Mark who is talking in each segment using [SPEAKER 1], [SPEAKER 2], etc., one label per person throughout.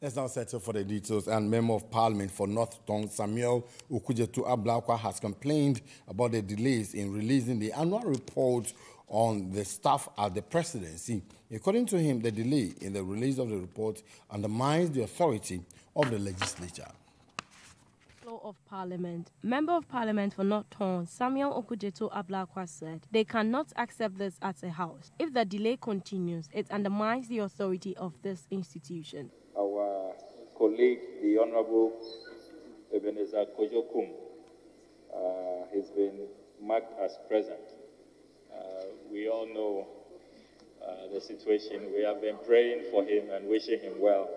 [SPEAKER 1] Let's now settle for the details. And Member of Parliament for North Tongu, Samuel Okudzeto Ablakwa, has complained about the delays in releasing the annual report on the staff at the presidency. According to him, the delay in the release of the report undermines the authority of the legislature.
[SPEAKER 2] Of Parliament. Member of Parliament for North Tongu, Samuel Okudzeto Ablakwa said they cannot accept this as a house. If the delay continues, it undermines the authority of this institution.
[SPEAKER 3] Colleague, the Honorable Ebenezer Kojo Kum, uh, has been marked as present. Uh, we all know uh, the situation. We have been praying for him and wishing him well.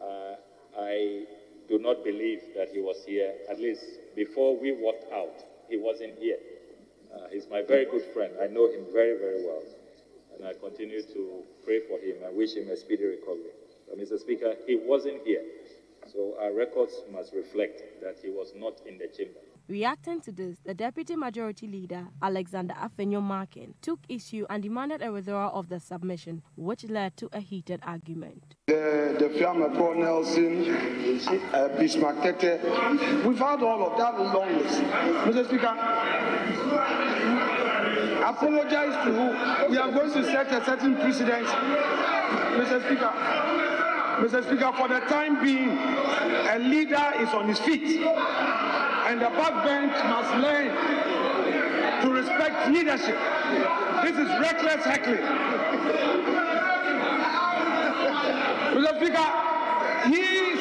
[SPEAKER 3] Uh, I do not believe that he was here, at least before we walked out, he wasn't here. Uh, he's my very good friend. I know him very, very well. And I continue to pray for him and wish him a speedy recovery. Uh, Mr. Speaker, he wasn't here. So our records must reflect that he was not in the chamber.
[SPEAKER 2] Reacting to this, the Deputy Majority Leader, Alexander Afenyo Markin, took issue and demanded a withdrawal of the submission, which led to a heated argument.
[SPEAKER 4] the, the Fiamma Paul Nelson, uh, Bismarck Tete. We've had all of that long list. Mr. Speaker, apologize to who? We are going to set a certain precedent. Mr. Speaker, Mr. Speaker, for the time being, a leader is on his feet, and the backbench must learn to respect leadership. This is reckless heckling. Mr. Speaker, he,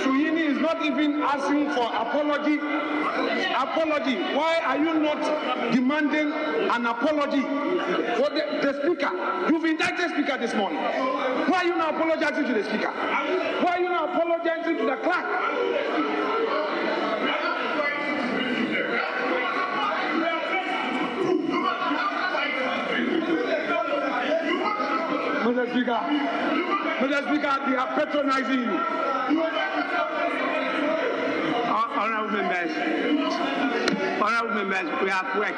[SPEAKER 4] not even asking for apology. Apology. Why are you not demanding an apology for the, the Speaker? You've indicted the Speaker this morning. Why are you not apologizing to the Speaker? Why are you not apologizing to the clerk? Mr. Speaker, Mr. Speaker, they are patronizing you members, honourable members, we have work.